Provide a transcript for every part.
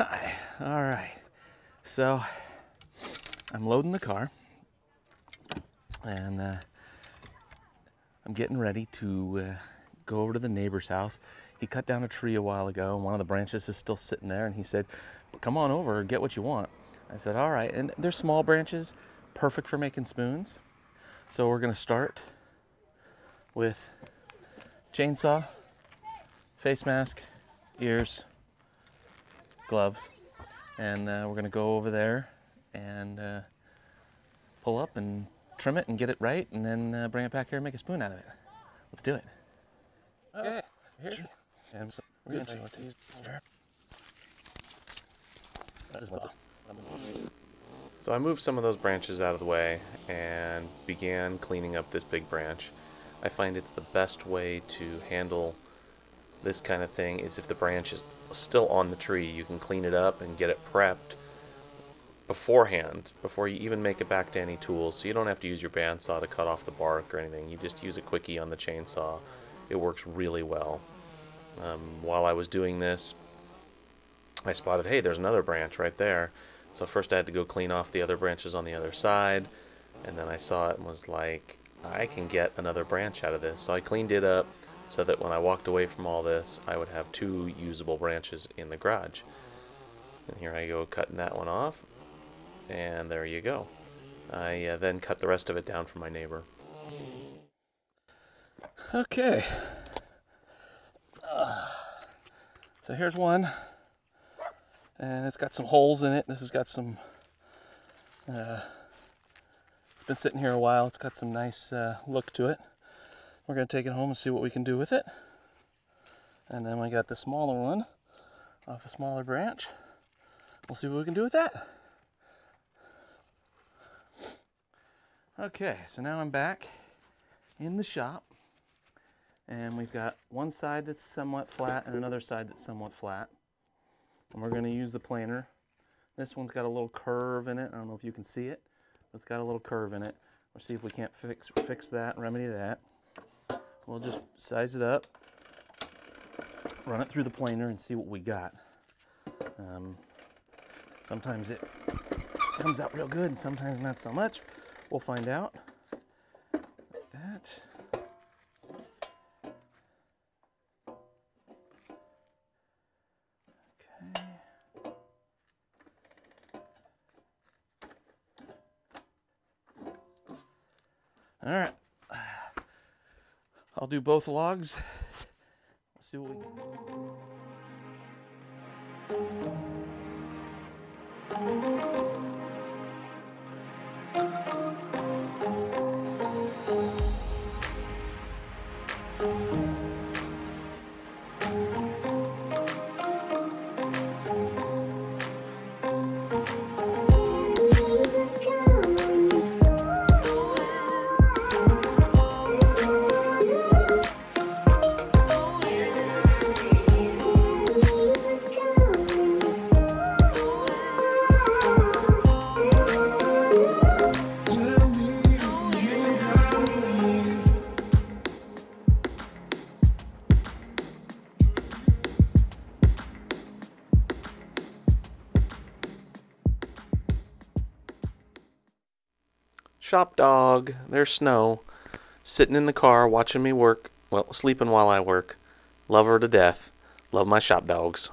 Hi. All right. So I'm loading the car and uh, I'm getting ready to uh, go over to the neighbor's house. He cut down a tree a while ago and one of the branches is still sitting there and he said, come on over, get what you want. I said, all right. And they're small branches, perfect for making spoons. So we're gonna start with chainsaw, face mask, ears, gloves, and uh, we're gonna go over there and uh, pull up and trim it and get it right, and then uh, bring it back here and make a spoon out of it. Let's do it. Okay. Here. And so we're gonna tell to use. So I moved some of those branches out of the way and began cleaning up this big branch. I find it's the best way to handle this kind of thing is if the branch is still on the tree, you can clean it up and get it prepped beforehand, before you even make it back to any tools. So you don't have to use your bandsaw to cut off the bark or anything. You just use a quickie on the chainsaw. It works really well. Um, while I was doing this, I spotted, hey, there's another branch right there. So first I had to go clean off the other branches on the other side, and then I saw it and was like, I can get another branch out of this. So I cleaned it up so that when I walked away from all this, I would have two usable branches in the garage. And here I go cutting that one off, and there you go. I uh, then cut the rest of it down for my neighbor. Okay. So here's one. And it's got some holes in it. This has got some, uh, it's been sitting here a while. It's got some nice uh, look to it. We're going to take it home and see what we can do with it. And then we got the smaller one off a smaller branch. We'll see what we can do with that. Okay, so now I'm back in the shop and we've got one side that's somewhat flat and another side that's somewhat flat. And we're going to use the planer. This one's got a little curve in it. I don't know if you can see it, but it's got a little curve in it. We'll see if we can't fix fix that, remedy that. We'll just size it up, run it through the planer, and see what we got. Um, sometimes it comes out real good, and sometimes not so much. We'll find out. Like that. Do both logs. Let's see what we can. Shop dog, there's Snow, sitting in the car watching me work, well, sleeping while I work. Love her to death. Love my shop dogs.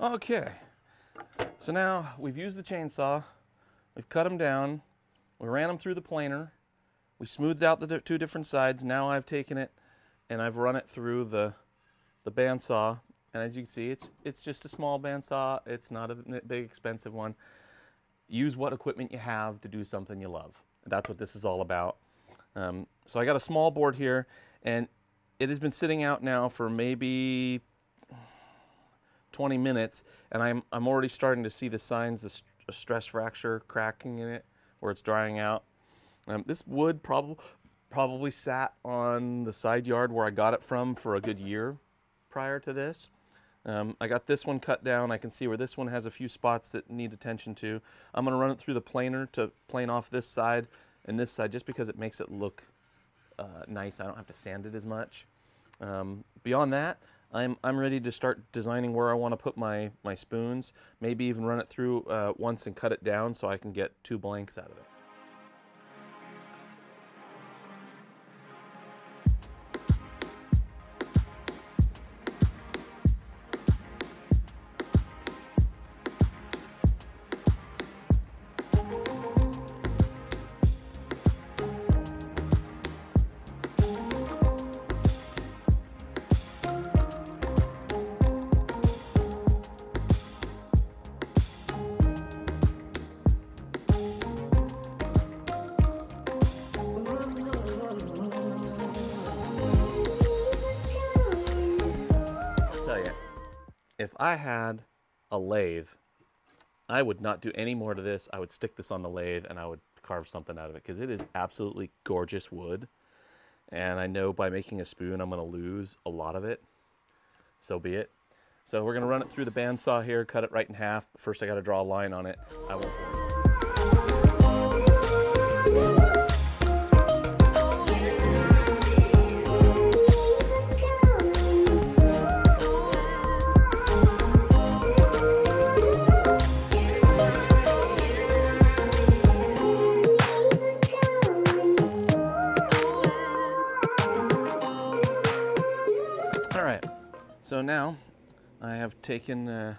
Okay, so now we've used the chainsaw, we've cut them down, we ran them through the planer, we smoothed out the two different sides. Now I've taken it and I've run it through the the bandsaw And as you can see, it's it's just a small bandsaw. It's not a big expensive one. Use what equipment you have to do something you love. That's what this is all about. Um, so I got a small board here, and it has been sitting out now for maybe 20 minutes, and I'm I'm already starting to see the signs of a stress fracture cracking in it, where it's drying out. Um, this wood probably probably sat on the side yard where I got it from for a good year prior to this. Um, I got this one cut down. I can see where this one has a few spots that need attention to. I'm going to run it through the planer to plane off this side and this side just because it makes it look uh, nice. I don't have to sand it as much. Um, beyond that, I'm, I'm ready to start designing where I want to put my, my spoons. Maybe even run it through uh, once and cut it down so I can get two blanks out of it. If I had a lathe, I would not do any more to this. I would stick this on the lathe and I would carve something out of it because it is absolutely gorgeous wood. And I know by making a spoon, I'm going to lose a lot of it. So be it. So we're going to run it through the bandsaw here, cut it right in half. First, I got to draw a line on it. I won't. Now I have taken uh,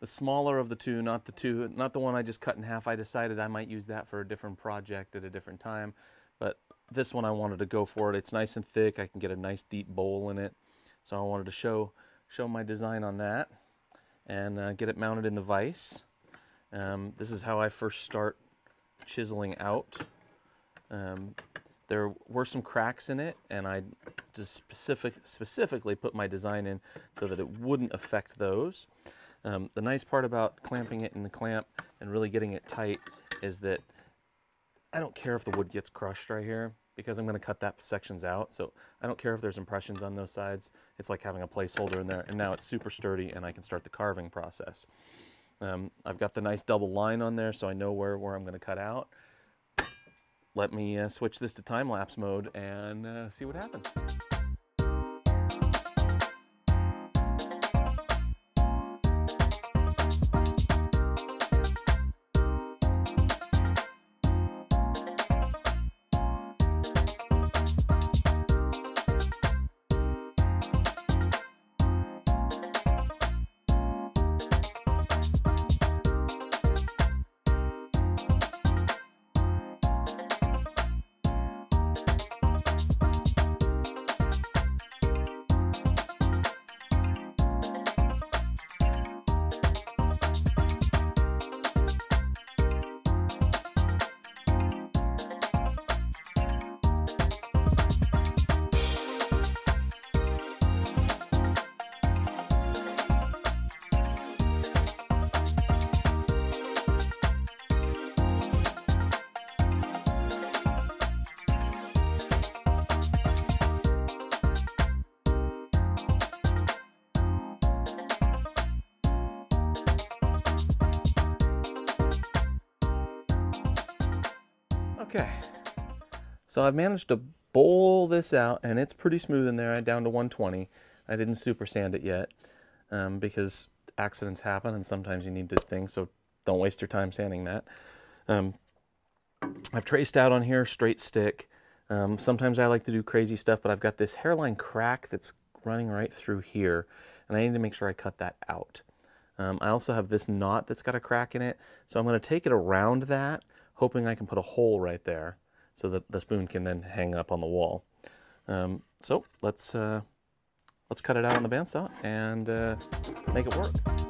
the smaller of the two, not the two, not the one I just cut in half. I decided I might use that for a different project at a different time, but this one I wanted to go for it. It's nice and thick. I can get a nice deep bowl in it. So I wanted to show show my design on that and uh, get it mounted in the vise. Um, this is how I first start chiseling out. Um, there were some cracks in it and I just specific, specifically put my design in so that it wouldn't affect those. Um, the nice part about clamping it in the clamp and really getting it tight is that I don't care if the wood gets crushed right here because I'm going to cut that sections out. So I don't care if there's impressions on those sides. It's like having a placeholder in there. And now it's super sturdy and I can start the carving process. Um, I've got the nice double line on there so I know where, where I'm going to cut out let me uh, switch this to time-lapse mode and uh, see what happens. Okay, so I've managed to bowl this out and it's pretty smooth in there. Down to 120. I didn't super sand it yet um, because accidents happen and sometimes you need to things, so don't waste your time sanding that. Um, I've traced out on here straight stick. Um, sometimes I like to do crazy stuff, but I've got this hairline crack that's running right through here, and I need to make sure I cut that out. Um, I also have this knot that's got a crack in it, so I'm going to take it around that hoping I can put a hole right there so that the spoon can then hang up on the wall. Um, so let's uh, let's cut it out on the bandsaw and uh, make it work.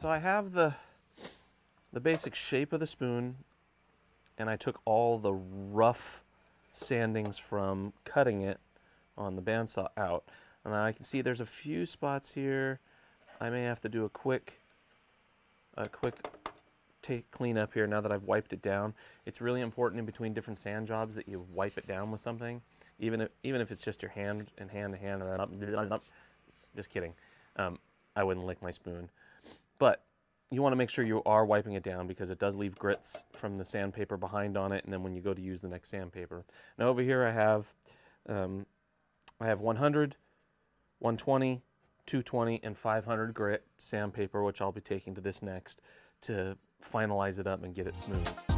So I have the the basic shape of the spoon and I took all the rough sandings from cutting it on the bandsaw out. And I can see there's a few spots here. I may have to do a quick a quick take clean up here now that I've wiped it down. It's really important in between different sand jobs that you wipe it down with something, even if even if it's just your hand and hand to hand. And just kidding. Um, I wouldn't lick my spoon. But you want to make sure you are wiping it down because it does leave grits from the sandpaper behind on it and then when you go to use the next sandpaper. Now over here I have um, I have 100, 120, 220 and 500 grit sandpaper which I'll be taking to this next to finalize it up and get it smooth.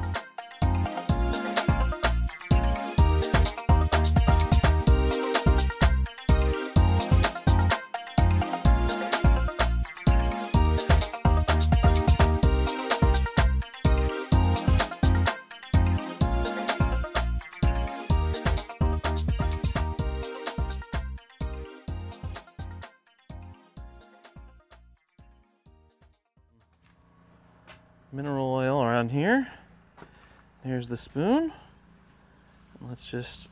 Mineral oil around here. Here's the spoon. Let's just,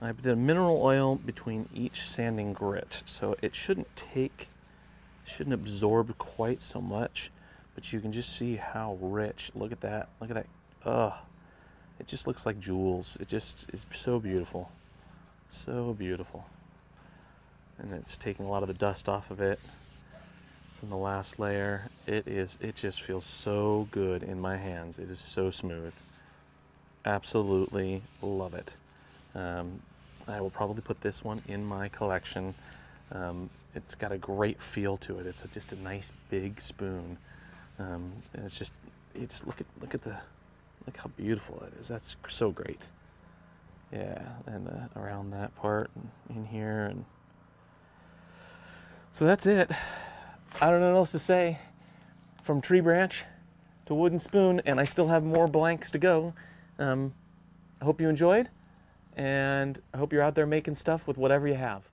I did a mineral oil between each sanding grit. So it shouldn't take, shouldn't absorb quite so much, but you can just see how rich. Look at that, look at that. Ugh. It just looks like jewels. It just is so beautiful. So beautiful. And it's taking a lot of the dust off of it from the last layer. It is, it just feels so good in my hands. It is so smooth. Absolutely love it. Um, I will probably put this one in my collection. Um, it's got a great feel to it. It's a, just a nice big spoon. Um, and it's just, you just look at, look at the, look how beautiful it is. That's so great. Yeah, and uh, around that part in here and so that's it. I don't know what else to say. From tree branch to wooden spoon, and I still have more blanks to go. Um, I hope you enjoyed, and I hope you're out there making stuff with whatever you have.